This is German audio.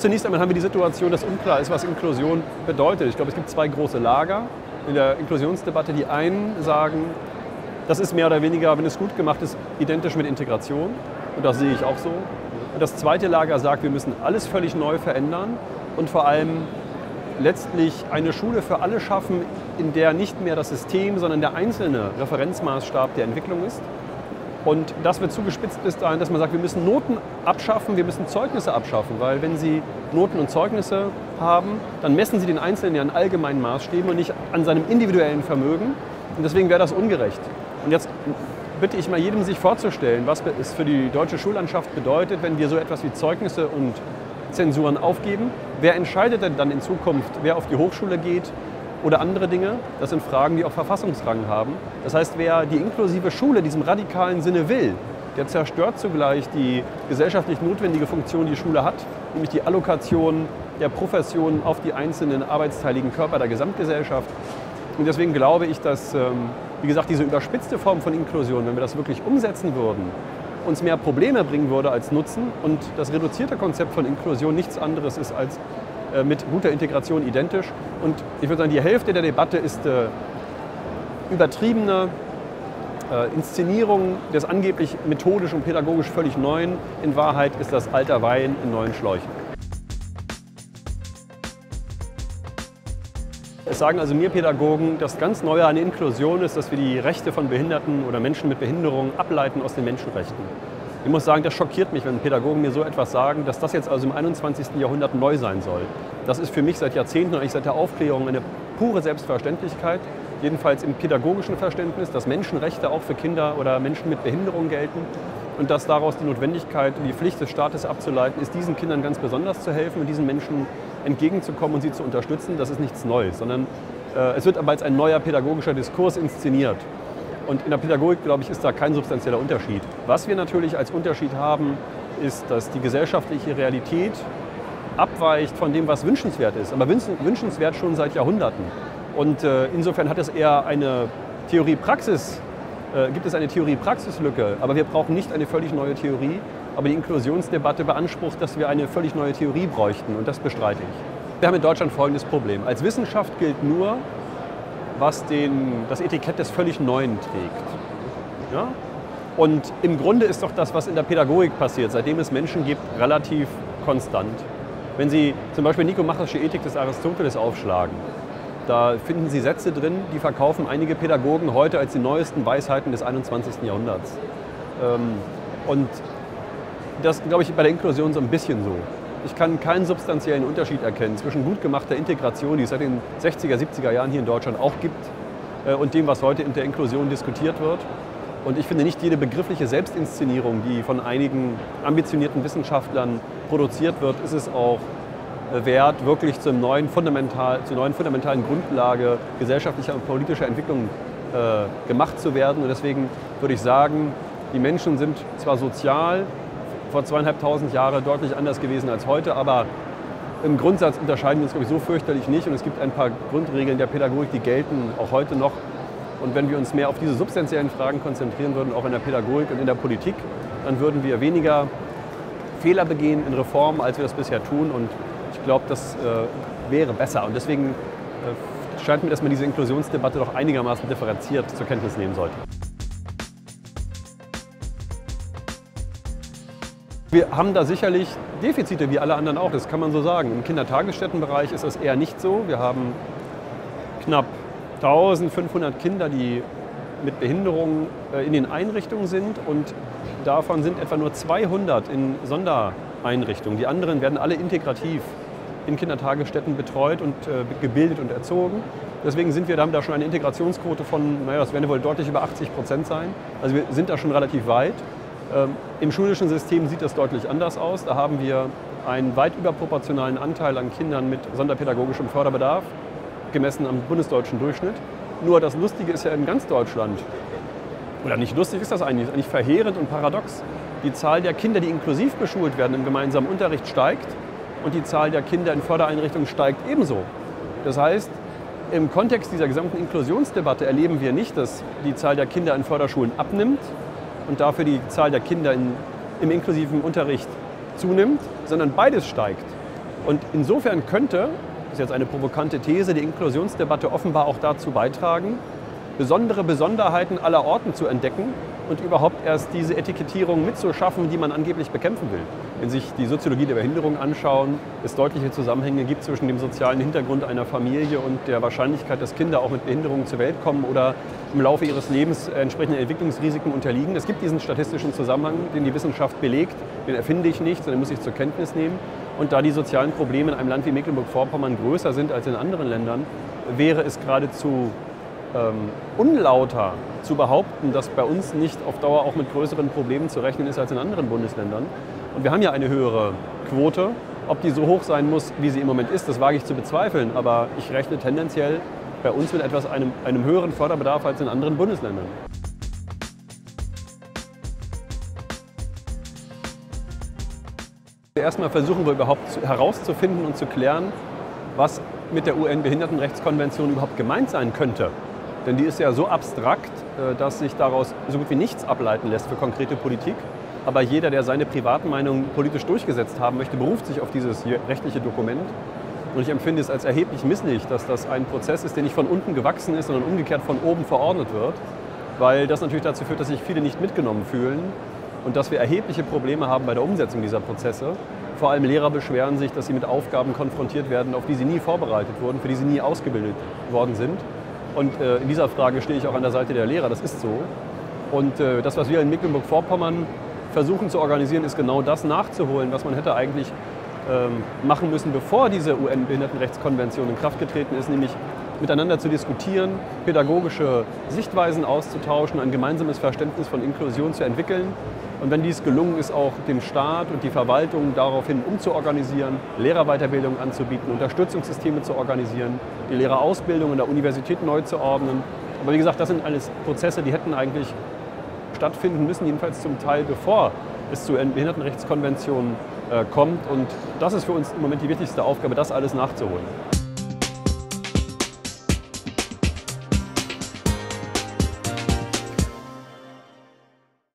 Zunächst einmal haben wir die Situation, dass unklar ist, was Inklusion bedeutet. Ich glaube, es gibt zwei große Lager in der Inklusionsdebatte. Die einen sagen, das ist mehr oder weniger, wenn es gut gemacht ist, identisch mit Integration. Und das sehe ich auch so. Und das zweite Lager sagt, wir müssen alles völlig neu verändern und vor allem letztlich eine Schule für alle schaffen, in der nicht mehr das System, sondern der einzelne Referenzmaßstab der Entwicklung ist. Und das wird zugespitzt bis dahin, dass man sagt, wir müssen Noten abschaffen, wir müssen Zeugnisse abschaffen, weil wenn Sie Noten und Zeugnisse haben, dann messen Sie den Einzelnen ja an allgemeinen Maßstäben und nicht an seinem individuellen Vermögen. Und deswegen wäre das ungerecht. Und jetzt bitte ich mal jedem, sich vorzustellen, was es für die deutsche Schullandschaft bedeutet, wenn wir so etwas wie Zeugnisse und Zensuren aufgeben. Wer entscheidet denn dann in Zukunft, wer auf die Hochschule geht oder andere Dinge? Das sind Fragen, die auch Verfassungsrang haben. Das heißt, wer die inklusive Schule in diesem radikalen Sinne will, der zerstört zugleich die gesellschaftlich notwendige Funktion, die die Schule hat, nämlich die Allokation der Professionen auf die einzelnen arbeitsteiligen Körper der Gesamtgesellschaft. Und deswegen glaube ich, dass, ähm, wie gesagt, diese überspitzte Form von Inklusion, wenn wir das wirklich umsetzen würden, uns mehr Probleme bringen würde als Nutzen. Und das reduzierte Konzept von Inklusion nichts anderes ist als mit guter Integration identisch. Und ich würde sagen, die Hälfte der Debatte ist äh, übertriebene äh, Inszenierung des angeblich methodisch und pädagogisch völlig Neuen. In Wahrheit ist das alter Wein in neuen Schläuchen. Es sagen also mir Pädagogen, das ganz Neue an Inklusion ist, dass wir die Rechte von Behinderten oder Menschen mit Behinderung ableiten aus den Menschenrechten. Ich muss sagen, das schockiert mich, wenn Pädagogen mir so etwas sagen, dass das jetzt also im 21. Jahrhundert neu sein soll. Das ist für mich seit Jahrzehnten, eigentlich seit der Aufklärung, eine pure Selbstverständlichkeit, jedenfalls im pädagogischen Verständnis, dass Menschenrechte auch für Kinder oder Menschen mit Behinderung gelten und dass daraus die Notwendigkeit und die Pflicht des Staates abzuleiten ist, diesen Kindern ganz besonders zu helfen und diesen Menschen entgegenzukommen und sie zu unterstützen, das ist nichts Neues, sondern äh, es wird aber als ein neuer pädagogischer Diskurs inszeniert. Und in der Pädagogik, glaube ich, ist da kein substanzieller Unterschied. Was wir natürlich als Unterschied haben, ist, dass die gesellschaftliche Realität abweicht von dem, was wünschenswert ist. Aber wünschenswert schon seit Jahrhunderten. Und äh, insofern hat es eher eine Theorie-Praxis, äh, gibt es eine Theorie-Praxis-Lücke. Aber wir brauchen nicht eine völlig neue Theorie, aber die Inklusionsdebatte beansprucht, dass wir eine völlig neue Theorie bräuchten und das bestreite ich. Wir haben in Deutschland folgendes Problem. Als Wissenschaft gilt nur, was den, das Etikett des völlig Neuen trägt. Ja? Und im Grunde ist doch das, was in der Pädagogik passiert, seitdem es Menschen gibt, relativ konstant. Wenn Sie zum Beispiel Nikomachische Ethik des Aristoteles aufschlagen, da finden Sie Sätze drin, die verkaufen einige Pädagogen heute als die neuesten Weisheiten des 21. Jahrhunderts. Ähm, und das, glaube ich, bei der Inklusion so ein bisschen so. Ich kann keinen substanziellen Unterschied erkennen zwischen gut gemachter Integration, die es seit den 60er, 70er Jahren hier in Deutschland auch gibt, äh, und dem, was heute in der Inklusion diskutiert wird. Und ich finde nicht jede begriffliche Selbstinszenierung, die von einigen ambitionierten Wissenschaftlern produziert wird, ist es auch äh, wert, wirklich zum neuen Fundamental, zur neuen fundamentalen Grundlage gesellschaftlicher und politischer Entwicklung äh, gemacht zu werden. Und deswegen würde ich sagen, die Menschen sind zwar sozial, vor zweieinhalbtausend Jahren deutlich anders gewesen als heute, aber im Grundsatz unterscheiden wir uns, glaube ich, so fürchterlich nicht. Und es gibt ein paar Grundregeln der Pädagogik, die gelten auch heute noch. Und wenn wir uns mehr auf diese substanziellen Fragen konzentrieren würden, auch in der Pädagogik und in der Politik, dann würden wir weniger Fehler begehen in Reformen, als wir das bisher tun. Und ich glaube, das äh, wäre besser. Und deswegen äh, scheint mir, dass man diese Inklusionsdebatte doch einigermaßen differenziert zur Kenntnis nehmen sollte. Wir haben da sicherlich Defizite, wie alle anderen auch, das kann man so sagen. Im Kindertagesstättenbereich ist das eher nicht so. Wir haben knapp 1500 Kinder, die mit Behinderungen äh, in den Einrichtungen sind und davon sind etwa nur 200 in Sondereinrichtungen. Die anderen werden alle integrativ in Kindertagesstätten betreut und äh, gebildet und erzogen. Deswegen sind wir, haben da schon eine Integrationsquote von, naja, das werden wohl deutlich über 80 Prozent sein. Also wir sind da schon relativ weit. Ähm, Im schulischen System sieht das deutlich anders aus. Da haben wir einen weit überproportionalen Anteil an Kindern mit sonderpädagogischem Förderbedarf, gemessen am bundesdeutschen Durchschnitt. Nur das Lustige ist ja in ganz Deutschland, oder nicht lustig ist das eigentlich, ist eigentlich verheerend und paradox. Die Zahl der Kinder, die inklusiv beschult werden im gemeinsamen Unterricht, steigt und die Zahl der Kinder in Fördereinrichtungen steigt ebenso. Das heißt, im Kontext dieser gesamten Inklusionsdebatte erleben wir nicht, dass die Zahl der Kinder in Förderschulen abnimmt, und dafür die Zahl der Kinder in, im inklusiven Unterricht zunimmt, sondern beides steigt. Und insofern könnte, das ist jetzt eine provokante These, die Inklusionsdebatte offenbar auch dazu beitragen, besondere Besonderheiten aller Orten zu entdecken und überhaupt erst diese Etikettierung mitzuschaffen, die man angeblich bekämpfen will. Wenn sich die Soziologie der Behinderung anschauen, es deutliche Zusammenhänge gibt zwischen dem sozialen Hintergrund einer Familie und der Wahrscheinlichkeit, dass Kinder auch mit Behinderungen zur Welt kommen oder im Laufe ihres Lebens entsprechenden Entwicklungsrisiken unterliegen. Es gibt diesen statistischen Zusammenhang, den die Wissenschaft belegt, den erfinde ich nicht, sondern muss ich zur Kenntnis nehmen. Und da die sozialen Probleme in einem Land wie Mecklenburg-Vorpommern größer sind als in anderen Ländern, wäre es geradezu ähm, unlauter zu behaupten, dass bei uns nicht auf Dauer auch mit größeren Problemen zu rechnen ist als in anderen Bundesländern. Und wir haben ja eine höhere Quote. Ob die so hoch sein muss, wie sie im Moment ist, das wage ich zu bezweifeln. Aber ich rechne tendenziell bei uns mit etwas einem, einem höheren Förderbedarf als in anderen Bundesländern. Erstmal versuchen wir überhaupt herauszufinden und zu klären, was mit der UN-Behindertenrechtskonvention überhaupt gemeint sein könnte. Denn die ist ja so abstrakt, äh, dass sich daraus so gut wie nichts ableiten lässt für konkrete Politik. Aber jeder, der seine Privatmeinung politisch durchgesetzt haben möchte, beruft sich auf dieses rechtliche Dokument. Und ich empfinde es als erheblich misslich, dass das ein Prozess ist, der nicht von unten gewachsen ist, sondern umgekehrt von oben verordnet wird. Weil das natürlich dazu führt, dass sich viele nicht mitgenommen fühlen und dass wir erhebliche Probleme haben bei der Umsetzung dieser Prozesse. Vor allem Lehrer beschweren sich, dass sie mit Aufgaben konfrontiert werden, auf die sie nie vorbereitet wurden, für die sie nie ausgebildet worden sind. Und äh, in dieser Frage stehe ich auch an der Seite der Lehrer, das ist so. Und äh, das, was wir in Mecklenburg-Vorpommern versuchen zu organisieren, ist genau das nachzuholen, was man hätte eigentlich ähm, machen müssen, bevor diese UN-Behindertenrechtskonvention in Kraft getreten ist, nämlich miteinander zu diskutieren, pädagogische Sichtweisen auszutauschen, ein gemeinsames Verständnis von Inklusion zu entwickeln. Und wenn dies gelungen ist, auch dem Staat und die Verwaltung daraufhin umzuorganisieren, Lehrerweiterbildung anzubieten, Unterstützungssysteme zu organisieren, die Lehrerausbildung in der Universität neu zu ordnen. Aber wie gesagt, das sind alles Prozesse, die hätten eigentlich stattfinden müssen, jedenfalls zum Teil bevor es zur Behindertenrechtskonvention äh, kommt. Und das ist für uns im Moment die wichtigste Aufgabe, das alles nachzuholen.